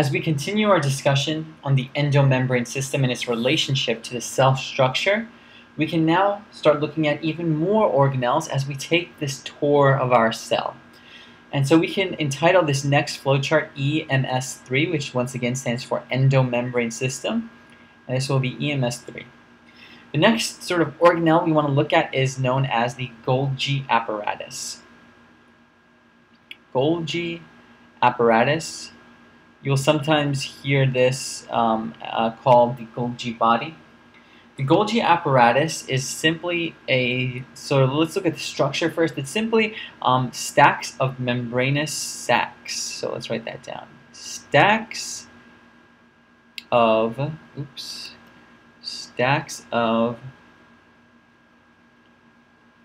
As we continue our discussion on the endomembrane system and its relationship to the cell structure, we can now start looking at even more organelles as we take this tour of our cell. And so we can entitle this next flowchart EMS3, which once again stands for endomembrane system, and this will be EMS3. The next sort of organelle we want to look at is known as the Golgi apparatus. Golgi apparatus. You'll sometimes hear this um, uh, called the Golgi body. The Golgi apparatus is simply a, so let's look at the structure first. It's simply um, stacks of membranous sacs. So let's write that down. Stacks of, oops, stacks of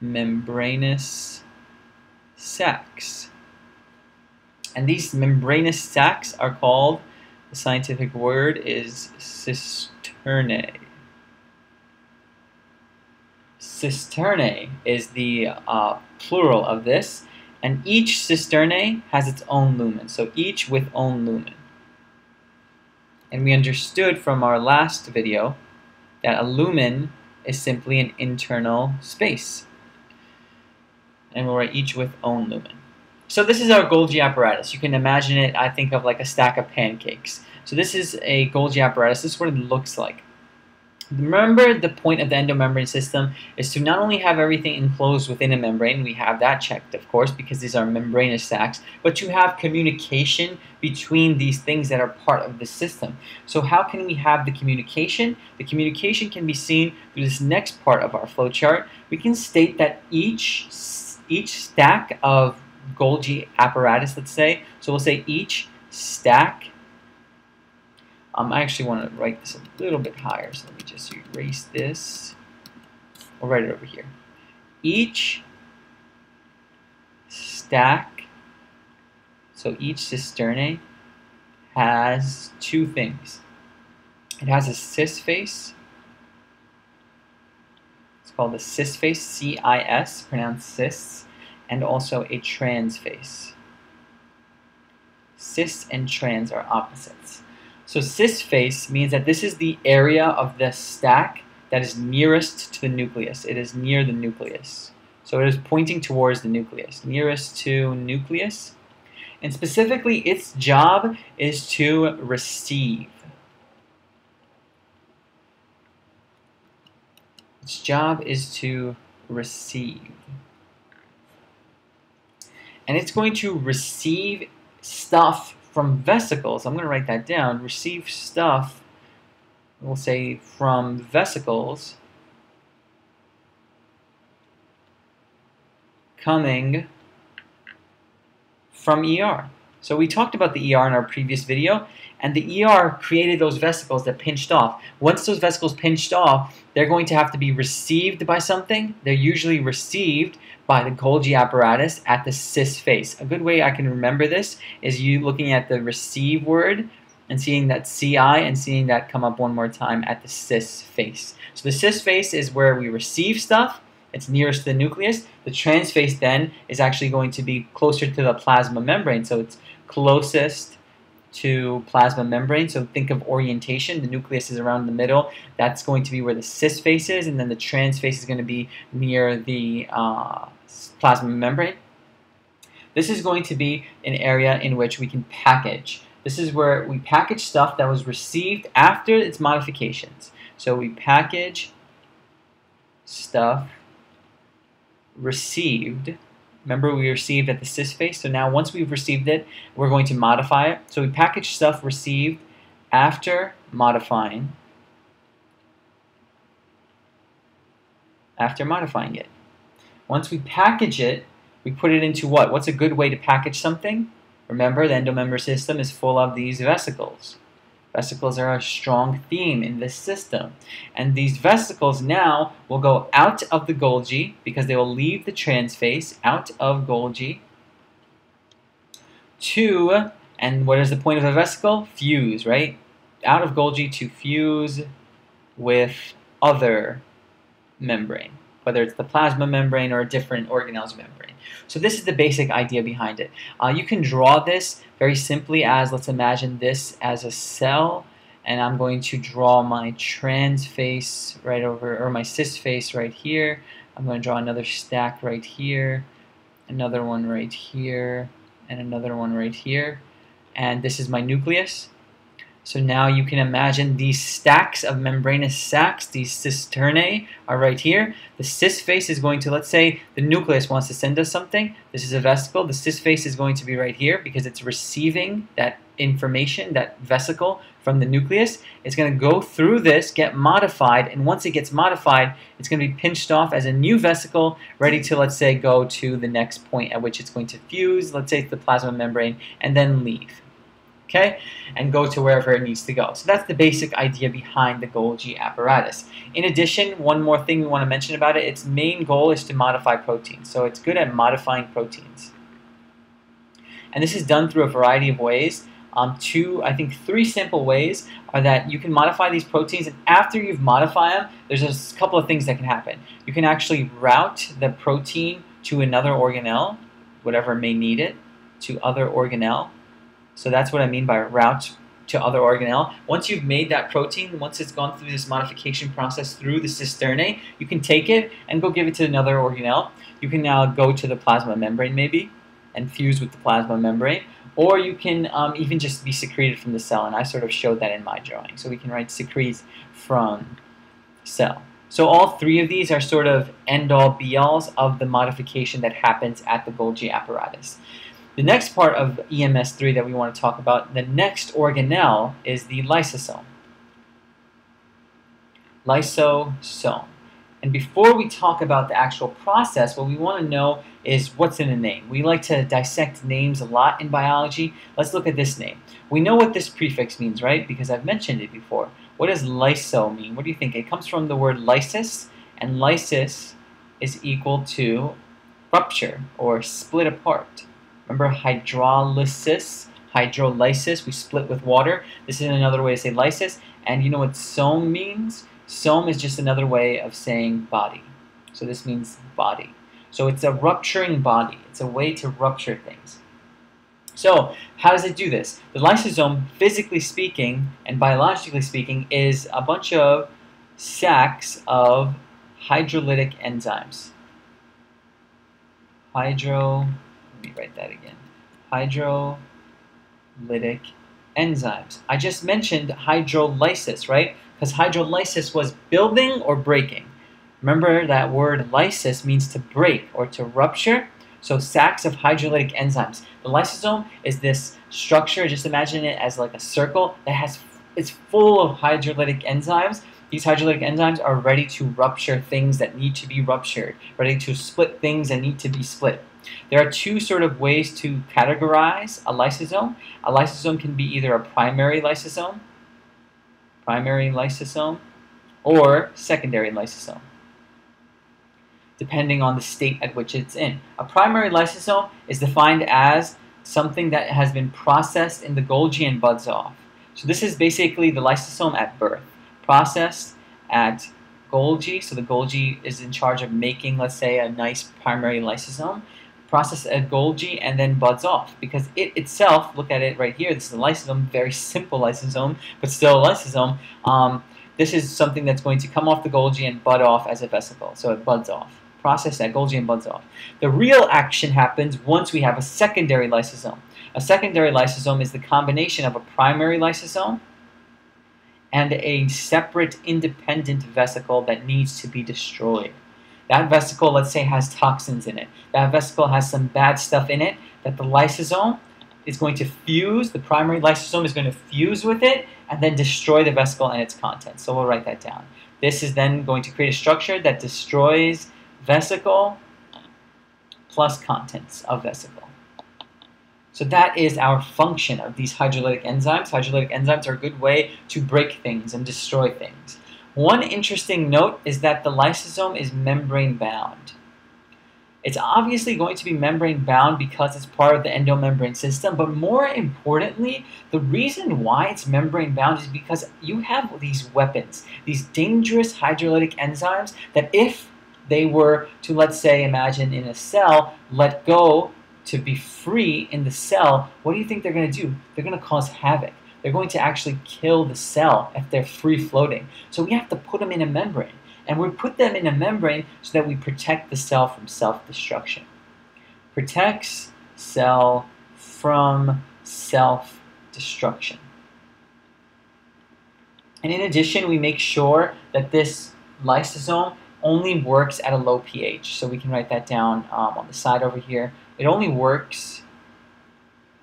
membranous sacs. And these membranous sacs are called, the scientific word is cisternae. Cisternae is the uh, plural of this, and each cisternae has its own lumen, so each with own lumen. And we understood from our last video that a lumen is simply an internal space. And we'll write each with own lumen. So this is our Golgi apparatus. You can imagine it, I think of like a stack of pancakes. So this is a Golgi apparatus. This is what it looks like. Remember the point of the endomembrane system is to not only have everything enclosed within a membrane, we have that checked of course because these are membranous sacs, but to have communication between these things that are part of the system. So how can we have the communication? The communication can be seen through this next part of our flowchart. We can state that each, each stack of Golgi apparatus, let's say, so we'll say each stack um, I actually want to write this a little bit higher, so let me just erase this. I'll write it over here. Each stack, so each cisternae, has two things. It has a cis face. It's called a cis face, C-I-S, pronounced cis, and also a trans face. Cis and trans are opposites. So cis face means that this is the area of the stack that is nearest to the nucleus. It is near the nucleus. So it is pointing towards the nucleus, nearest to nucleus. And specifically, its job is to receive. Its job is to receive. And it's going to receive stuff from vesicles, I'm going to write that down, receive stuff, we'll say from vesicles coming from ER. So we talked about the ER in our previous video, and the ER created those vesicles that pinched off. Once those vesicles pinched off, they're going to have to be received by something. They're usually received by the Golgi apparatus at the cis face. A good way I can remember this is you looking at the receive word and seeing that CI and seeing that come up one more time at the cis face. So the cis face is where we receive stuff. It's nearest to the nucleus. The trans face then is actually going to be closer to the plasma membrane. So it's closest to plasma membrane. So think of orientation. The nucleus is around the middle. That's going to be where the cis face is, and then the trans face is going to be near the uh, plasma membrane. This is going to be an area in which we can package. This is where we package stuff that was received after its modifications. So we package stuff received. Remember we received at the cis face, so now once we've received it, we're going to modify it. So we package stuff received after modifying, after modifying it. Once we package it, we put it into what? What's a good way to package something? Remember, the endomembrane system is full of these vesicles. Vesicles are a strong theme in this system. And these vesicles now will go out of the Golgi because they will leave the transface out of Golgi to, and what is the point of a vesicle? Fuse, right? Out of Golgi to fuse with other membrane whether it's the plasma membrane or a different organelle's membrane. So this is the basic idea behind it. Uh, you can draw this very simply as, let's imagine this as a cell, and I'm going to draw my trans face right over, or my cis face right here. I'm going to draw another stack right here, another one right here, and another one right here. And this is my nucleus. So now you can imagine these stacks of membranous sacs, these cisternae, are right here. The cis face is going to, let's say the nucleus wants to send us something. This is a vesicle. The cis face is going to be right here because it's receiving that information, that vesicle from the nucleus. It's going to go through this, get modified, and once it gets modified, it's going to be pinched off as a new vesicle ready to, let's say, go to the next point at which it's going to fuse, let's say the plasma membrane, and then leave okay, and go to wherever it needs to go. So that's the basic idea behind the Golgi apparatus. In addition, one more thing we want to mention about it, its main goal is to modify proteins. So it's good at modifying proteins. And this is done through a variety of ways. Um, two, I think three simple ways are that you can modify these proteins, and after you've modified them, there's a couple of things that can happen. You can actually route the protein to another organelle, whatever may need it, to other organelle. So that's what I mean by route to other organelle. Once you've made that protein, once it's gone through this modification process through the cisternae, you can take it and go give it to another organelle. You can now go to the plasma membrane maybe and fuse with the plasma membrane, or you can um, even just be secreted from the cell, and I sort of showed that in my drawing. So we can write secretes from cell. So all three of these are sort of end-all be-alls of the modification that happens at the Golgi apparatus. The next part of EMS3 that we want to talk about, the next organelle, is the lysosome. Lysosome. And before we talk about the actual process, what we want to know is what's in a name. We like to dissect names a lot in biology. Let's look at this name. We know what this prefix means, right? Because I've mentioned it before. What does lyso mean? What do you think? It comes from the word lysis, and lysis is equal to rupture or split apart. Remember hydrolysis? Hydrolysis, we split with water. This is another way to say lysis. And you know what some means? Some is just another way of saying body. So this means body. So it's a rupturing body. It's a way to rupture things. So how does it do this? The lysosome, physically speaking and biologically speaking, is a bunch of sacs of hydrolytic enzymes. Hydro me write that again. Hydrolytic enzymes. I just mentioned hydrolysis, right? Because hydrolysis was building or breaking. Remember that word lysis means to break or to rupture. So sacs of hydrolytic enzymes. The lysosome is this structure, just imagine it as like a circle that has it's full of hydrolytic enzymes. These hydrolytic enzymes are ready to rupture things that need to be ruptured, ready to split things that need to be split. There are two sort of ways to categorize a lysosome. A lysosome can be either a primary lysosome, primary lysosome, or secondary lysosome, depending on the state at which it's in. A primary lysosome is defined as something that has been processed in the Golgi and buds off. So this is basically the lysosome at birth, processed at Golgi. So the Golgi is in charge of making, let's say, a nice primary lysosome process at Golgi and then buds off because it itself, look at it right here, this is a lysosome, very simple lysosome, but still a lysosome. Um, this is something that's going to come off the Golgi and bud off as a vesicle, so it buds off. Process at Golgi and buds off. The real action happens once we have a secondary lysosome. A secondary lysosome is the combination of a primary lysosome and a separate independent vesicle that needs to be destroyed. That vesicle, let's say, has toxins in it. That vesicle has some bad stuff in it that the lysosome is going to fuse, the primary lysosome is going to fuse with it and then destroy the vesicle and its contents. So we'll write that down. This is then going to create a structure that destroys vesicle plus contents of vesicle. So that is our function of these hydrolytic enzymes. Hydrolytic enzymes are a good way to break things and destroy things. One interesting note is that the lysosome is membrane bound. It's obviously going to be membrane bound because it's part of the endomembrane system, but more importantly, the reason why it's membrane bound is because you have these weapons, these dangerous hydrolytic enzymes that if they were to, let's say, imagine in a cell, let go to be free in the cell, what do you think they're going to do? They're going to cause havoc. They're going to actually kill the cell if they're free floating. So we have to put them in a membrane. And we put them in a membrane so that we protect the cell from self-destruction. Protects cell from self-destruction. And in addition, we make sure that this lysosome only works at a low pH. So we can write that down um, on the side over here. It only works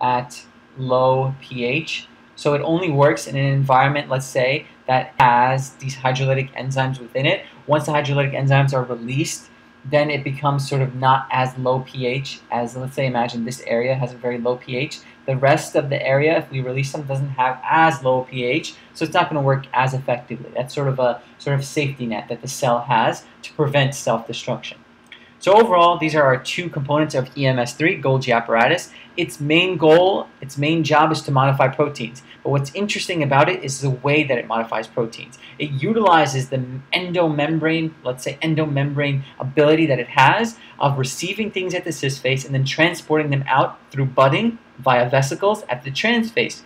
at low pH. So it only works in an environment, let's say, that has these hydrolytic enzymes within it. Once the hydrolytic enzymes are released, then it becomes sort of not as low pH as, let's say, imagine this area has a very low pH. The rest of the area, if we release them, doesn't have as low pH, so it's not going to work as effectively. That's sort of a sort of safety net that the cell has to prevent self-destruction. So overall, these are our two components of EMS3, Golgi apparatus. Its main goal, its main job is to modify proteins. But what's interesting about it is the way that it modifies proteins. It utilizes the endomembrane, let's say endomembrane ability that it has of receiving things at the cis-face and then transporting them out through budding via vesicles at the transface.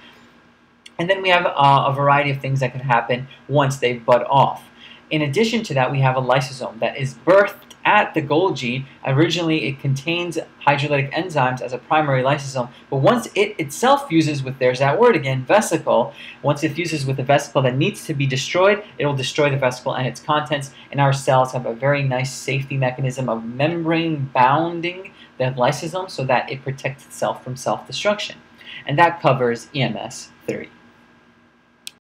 And then we have uh, a variety of things that can happen once they bud off. In addition to that, we have a lysosome that is birthed at the Golgi, originally it contains hydrolytic enzymes as a primary lysosome, but once it itself fuses with, there's that word again, vesicle, once it fuses with a vesicle that needs to be destroyed, it will destroy the vesicle and its contents, and our cells have a very nice safety mechanism of membrane bounding the lysosome so that it protects itself from self-destruction. And that covers EMS 30.